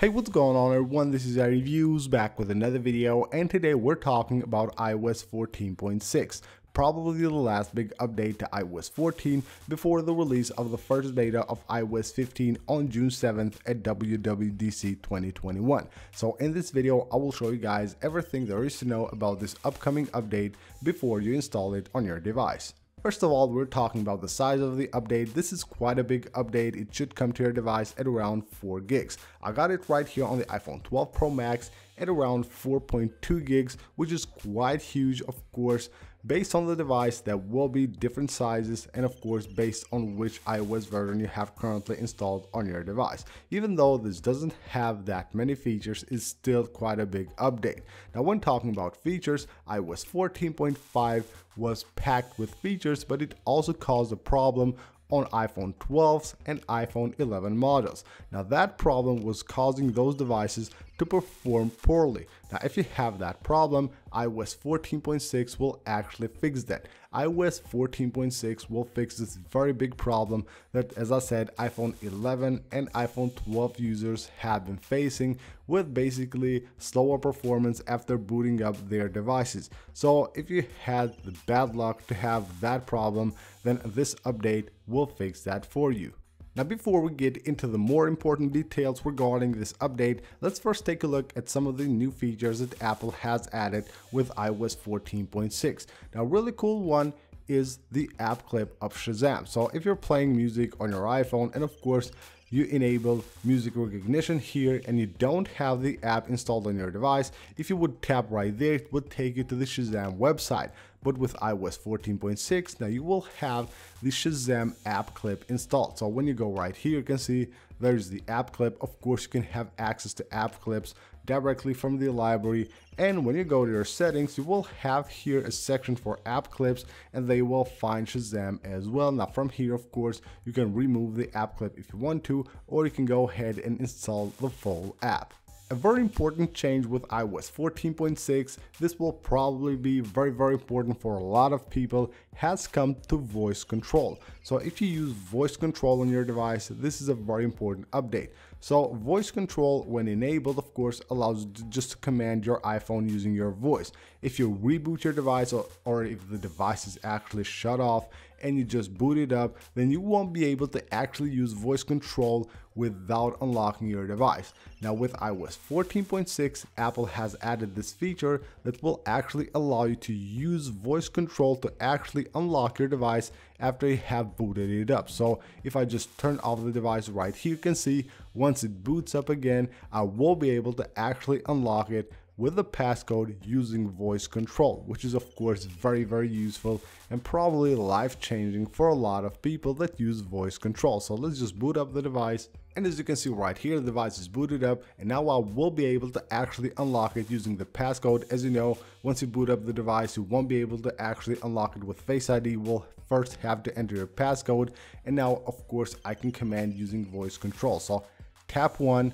Hey what's going on everyone this is iReviews back with another video and today we're talking about iOS 14.6 probably the last big update to iOS 14 before the release of the first beta of iOS 15 on June 7th at WWDC 2021. So in this video I will show you guys everything there is to know about this upcoming update before you install it on your device. First of all, we're talking about the size of the update. This is quite a big update. It should come to your device at around 4 gigs. I got it right here on the iPhone 12 Pro Max at around 4.2 gigs, which is quite huge, of course, Based on the device, there will be different sizes and of course based on which iOS version you have currently installed on your device. Even though this doesn't have that many features, it's still quite a big update. Now when talking about features, iOS 14.5 was packed with features, but it also caused a problem on iPhone 12s and iPhone 11 models. Now that problem was causing those devices to perform poorly. Now if you have that problem, iOS 14.6 will actually fix that. iOS 14.6 will fix this very big problem that as I said iPhone 11 and iPhone 12 users have been facing with basically slower performance after booting up their devices. So if you had the bad luck to have that problem, then this update will fix that for you. Now before we get into the more important details regarding this update, let's first take a look at some of the new features that Apple has added with iOS 14.6. Now really cool one is the app clip of Shazam. So if you're playing music on your iPhone and of course you enable music recognition here and you don't have the app installed on your device, if you would tap right there, it would take you to the Shazam website. But with iOS 14.6, now you will have the Shazam app clip installed. So when you go right here, you can see there's the app clip. Of course, you can have access to app clips directly from the library. And when you go to your settings, you will have here a section for app clips and they will find Shazam as well. Now from here, of course, you can remove the app clip if you want to, or you can go ahead and install the full app. A very important change with iOS 14.6, this will probably be very very important for a lot of people, has come to voice control. So if you use voice control on your device, this is a very important update. So voice control when enabled of course allows you to just command your iPhone using your voice. If you reboot your device or, or if the device is actually shut off and you just boot it up, then you won't be able to actually use voice control without unlocking your device. Now with iOS 14.6, Apple has added this feature that will actually allow you to use voice control to actually unlock your device after you have booted it up. So if I just turn off the device right here, you can see once it boots up again, I will be able to actually unlock it with the passcode using voice control, which is of course very very useful and probably life changing for a lot of people that use voice control. So let's just boot up the device and as you can see right here the device is booted up and now I will be able to actually unlock it using the passcode. As you know once you boot up the device you won't be able to actually unlock it with Face ID. You will first have to enter your passcode and now of course I can command using voice control. So tap 1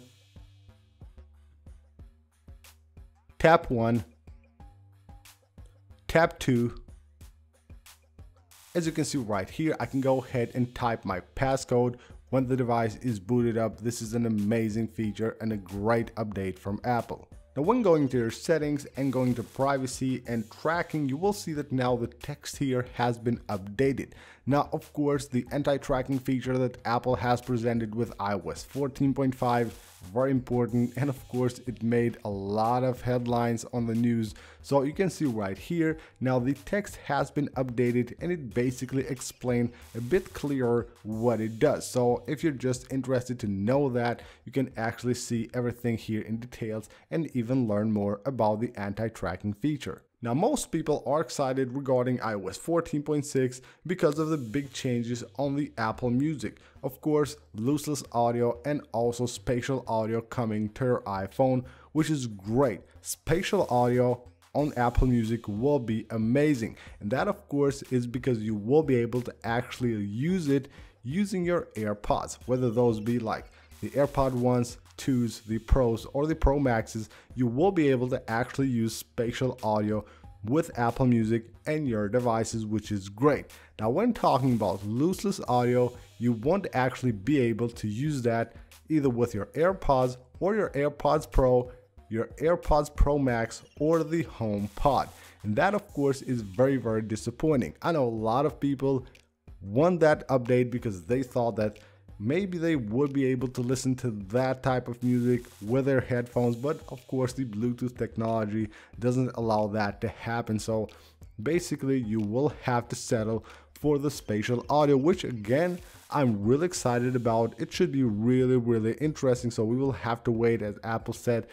tap 1, tap 2. As you can see right here, I can go ahead and type my passcode when the device is booted up. This is an amazing feature and a great update from Apple. Now when going to your settings and going to privacy and tracking, you will see that now the text here has been updated. Now of course the anti-tracking feature that Apple has presented with iOS 14.5 very important and of course it made a lot of headlines on the news. So you can see right here now the text has been updated and it basically explained a bit clearer what it does. So if you're just interested to know that you can actually see everything here in details and even learn more about the anti-tracking feature now most people are excited regarding iOS 14.6 because of the big changes on the Apple Music. Of course, lossless audio and also spatial audio coming to your iPhone, which is great. Spatial audio on Apple Music will be amazing. And that of course is because you will be able to actually use it using your AirPods, whether those be like the AirPod ones, 2s, the Pros, or the Pro Maxes, you will be able to actually use spatial audio with Apple Music and your devices, which is great. Now, when talking about lossless audio, you won't actually be able to use that either with your AirPods or your AirPods Pro, your AirPods Pro Max or the HomePod. And that of course is very very disappointing. I know a lot of people want that update because they thought that maybe they would be able to listen to that type of music with their headphones but of course the bluetooth technology doesn't allow that to happen. So basically you will have to settle for the spatial audio which again I'm really excited about. It should be really really interesting. So we will have to wait as Apple said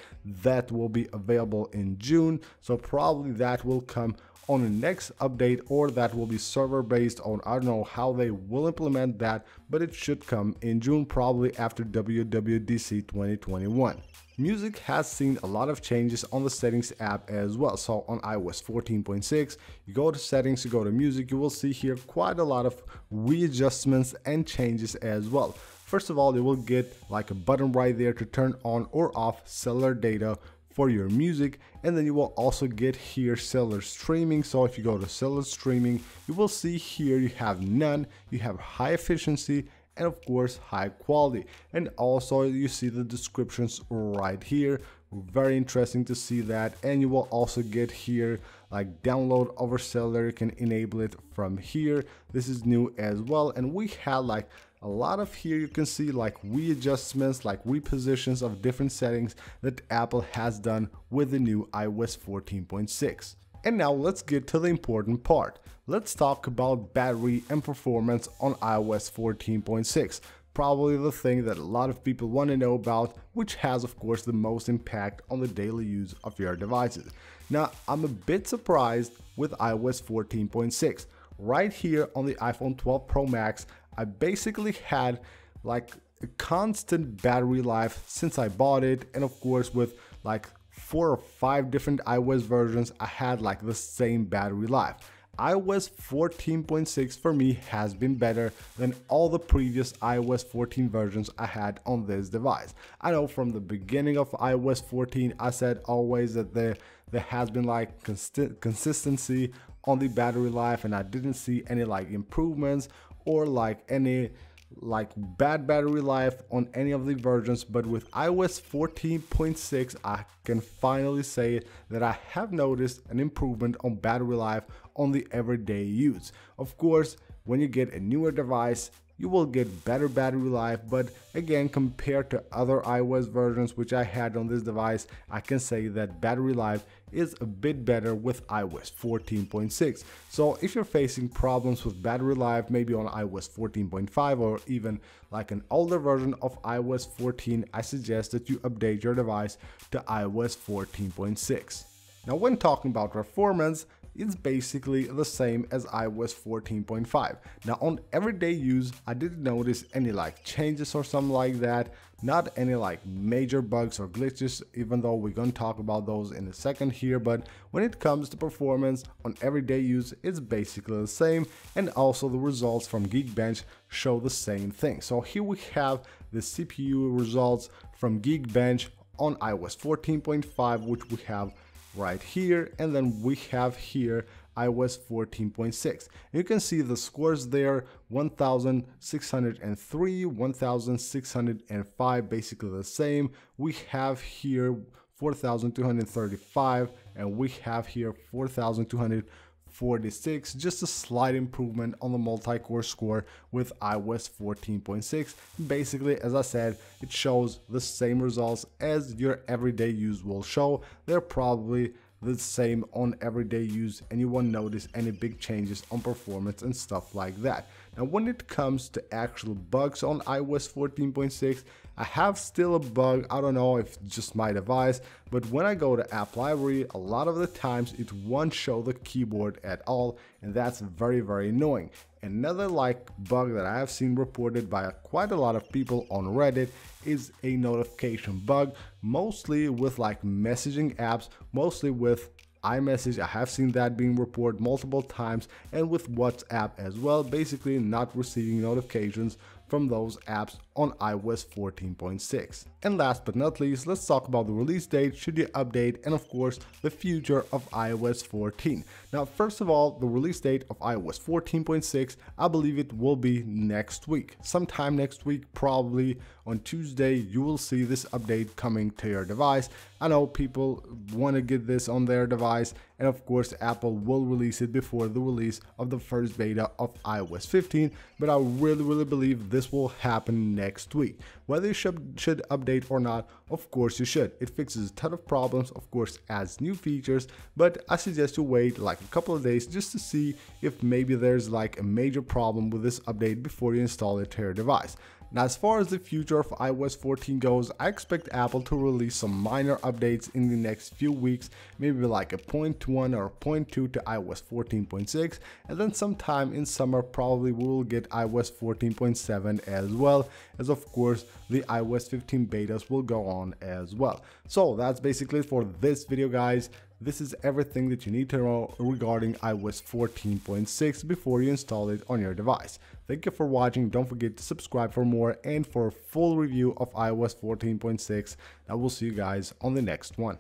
that will be available in June. So probably that will come on the next update or that will be server based on I don't know how they will implement that but it should come in June probably after WWDC 2021. Music has seen a lot of changes on the settings app as well. So on iOS 14.6, you go to settings, you go to music, you will see here quite a lot of readjustments and changes as well. First of all, you will get like a button right there to turn on or off cellular data for your music and then you will also get here cellular streaming so if you go to cellular streaming you will see here you have none you have high efficiency and of course high quality. And also you see the descriptions right here. Very interesting to see that. And you will also get here like download over cellular you can enable it from here. This is new as well. And we had like a lot of here. You can see like readjustments like repositions of different settings that Apple has done with the new iOS 14.6. And now let's get to the important part. Let's talk about battery and performance on iOS 14.6 probably the thing that a lot of people want to know about, which has of course the most impact on the daily use of your devices. Now, I'm a bit surprised with iOS 14.6. Right here on the iPhone 12 Pro Max, I basically had like a constant battery life since I bought it and of course with like four or five different iOS versions I had like the same battery life. iOS 14.6 for me has been better than all the previous iOS 14 versions I had on this device. I know from the beginning of iOS 14 I said always that there, there has been like consi consistency on the battery life and I didn't see any like improvements or like any like bad battery life on any of the versions but with iOS 14.6 I can finally say that I have noticed an improvement on battery life on the everyday use. Of course when you get a newer device you will get better battery life. But again compared to other iOS versions which I had on this device I can say that battery life is a bit better with iOS 14.6 so if you're facing problems with battery life maybe on iOS 14.5 or even like an older version of iOS 14 I suggest that you update your device to iOS 14.6 now when talking about performance is basically the same as iOS 14.5. Now on everyday use, I didn't notice any like changes or something like that, not any like major bugs or glitches, even though we're gonna talk about those in a second here, but when it comes to performance on everyday use, it's basically the same, and also the results from Geekbench show the same thing. So here we have the CPU results from Geekbench on iOS 14.5, which we have right here and then we have here iOS 14.6. You can see the scores there 1603, 1605, basically the same. We have here 4235 and we have here 4200 46, just a slight improvement on the multi-core score with iOS 14.6. Basically, as I said, it shows the same results as your everyday use will show. They're probably the same on everyday use and you won't notice any big changes on performance and stuff like that. Now when it comes to actual bugs on iOS 14.6, I have still a bug, I don't know if just my device, but when I go to app library, a lot of the times it won't show the keyboard at all, and that's very, very annoying. Another like bug that I have seen reported by quite a lot of people on Reddit is a notification bug, mostly with like messaging apps, mostly with iMessage, I have seen that being reported multiple times and with WhatsApp as well, basically not receiving notifications from those apps on iOS 14.6. And last but not least, let's talk about the release date, should you update, and of course, the future of iOS 14. Now, first of all, the release date of iOS 14.6, I believe it will be next week. Sometime next week, probably on Tuesday, you will see this update coming to your device. I know people want to get this on their device, and of course, Apple will release it before the release of the first beta of iOS 15, but I really, really believe this will happen next week. Whether you should, should update or not, of course you should. It fixes a ton of problems, of course, adds new features, but I suggest you wait like a couple of days just to see if maybe there's like a major problem with this update before you install it to your device. Now, as far as the future of iOS 14 goes, I expect Apple to release some minor updates in the next few weeks, maybe like a 0.1 or 0.2 to iOS 14.6, and then sometime in summer probably we will get iOS 14.7 as well, as of course the iOS 15 betas will go on as well. So that's basically it for this video guys. This is everything that you need to know regarding iOS 14.6 before you install it on your device. Thank you for watching, don't forget to subscribe for more and for a full review of iOS 14.6. I will see you guys on the next one.